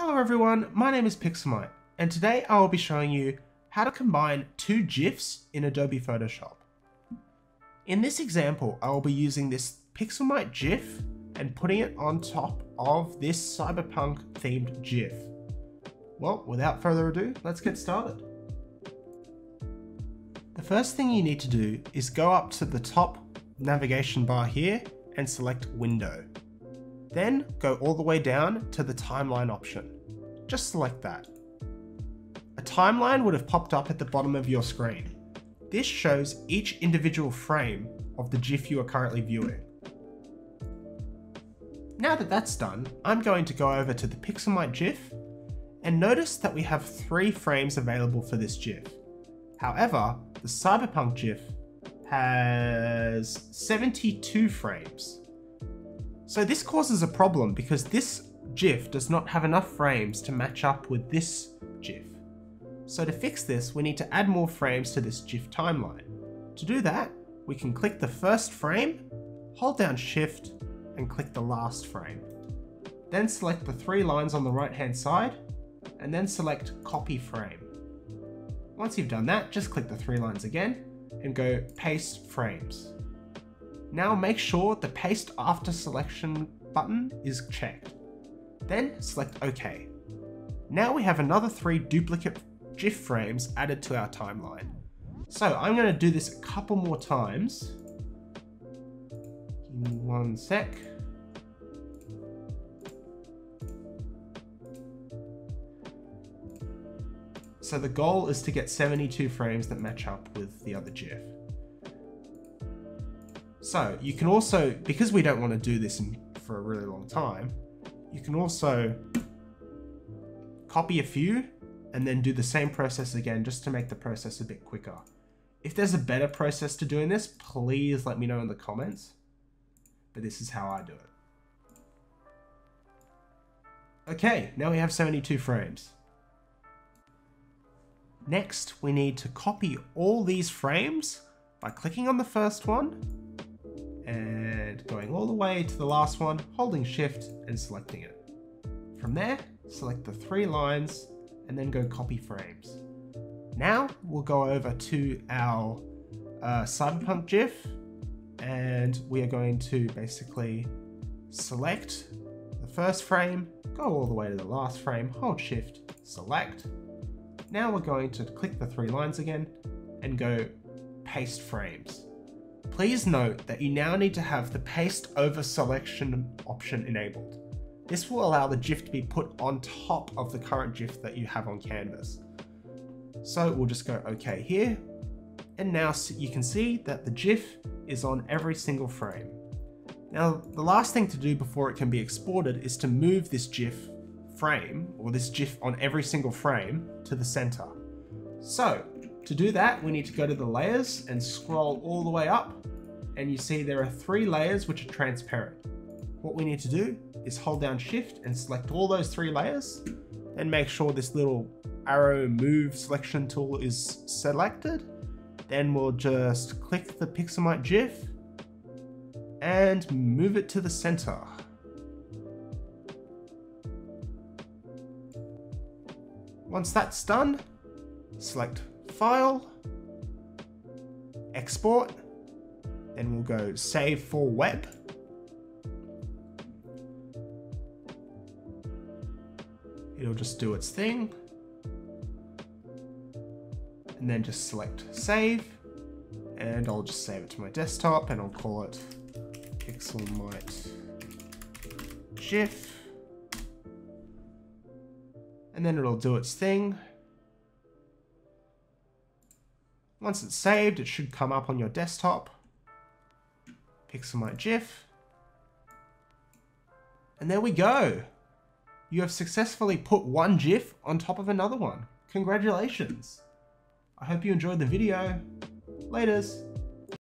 Hello everyone, my name is Pixelmite, and today I will be showing you how to combine two GIFs in Adobe Photoshop. In this example, I will be using this Pixelmite GIF and putting it on top of this cyberpunk themed GIF. Well, without further ado, let's get started. The first thing you need to do is go up to the top navigation bar here and select Window. Then go all the way down to the timeline option. Just select that. A timeline would have popped up at the bottom of your screen. This shows each individual frame of the GIF you are currently viewing. Now that that's done, I'm going to go over to the Pixelmite GIF and notice that we have three frames available for this GIF. However, the Cyberpunk GIF has 72 frames. So this causes a problem because this GIF does not have enough frames to match up with this GIF. So to fix this, we need to add more frames to this GIF timeline. To do that, we can click the first frame, hold down Shift, and click the last frame. Then select the three lines on the right hand side, and then select Copy Frame. Once you've done that, just click the three lines again, and go Paste Frames. Now make sure the paste after selection button is checked. Then select OK. Now we have another three duplicate GIF frames added to our timeline. So I'm going to do this a couple more times. Give me one sec. So the goal is to get 72 frames that match up with the other GIF. So you can also, because we don't want to do this in, for a really long time, you can also copy a few and then do the same process again just to make the process a bit quicker. If there's a better process to doing this, please let me know in the comments. But this is how I do it. Okay, now we have 72 frames. Next, we need to copy all these frames by clicking on the first one and going all the way to the last one, holding shift and selecting it. From there, select the three lines and then go copy frames. Now we'll go over to our uh, Cyberpunk GIF and we are going to basically select the first frame, go all the way to the last frame, hold shift, select. Now we're going to click the three lines again and go paste frames. Please note that you now need to have the paste over selection option enabled. This will allow the GIF to be put on top of the current GIF that you have on canvas. So we'll just go OK here. And now you can see that the GIF is on every single frame. Now, the last thing to do before it can be exported is to move this GIF frame, or this GIF on every single frame, to the center. So, to do that, we need to go to the layers and scroll all the way up, and you see there are three layers which are transparent. What we need to do is hold down shift and select all those three layers, and make sure this little arrow move selection tool is selected. Then we'll just click the Pixelmite GIF and move it to the center. Once that's done, select File, Export, then we'll go Save for Web. It'll just do its thing. And then just select Save, and I'll just save it to my desktop, and I'll call it Pixelmite GIF. And then it'll do its thing. Once it's saved, it should come up on your desktop. Pixelmite GIF. And there we go. You have successfully put one GIF on top of another one. Congratulations. I hope you enjoyed the video. Laters.